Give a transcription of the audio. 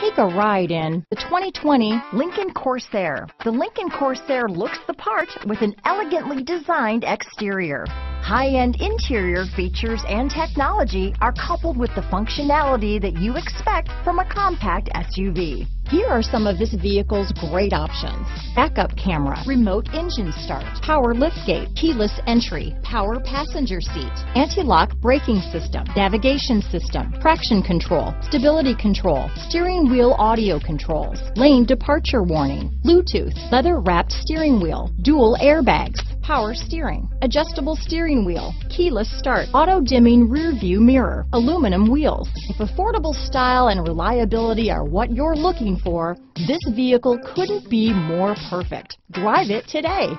Take a ride in the 2020 Lincoln Corsair. The Lincoln Corsair looks the part with an elegantly designed exterior. High-end interior features and technology are coupled with the functionality that you expect from a compact SUV. Here are some of this vehicle's great options. Backup camera, remote engine start, power liftgate, keyless entry, power passenger seat, anti-lock braking system, navigation system, traction control, stability control, steering wheel audio controls, lane departure warning, Bluetooth, leather wrapped steering wheel, dual airbags, power steering, adjustable steering wheel, keyless start, auto dimming rear view mirror, aluminum wheels. If affordable style and reliability are what you're looking for, this vehicle couldn't be more perfect. Drive it today.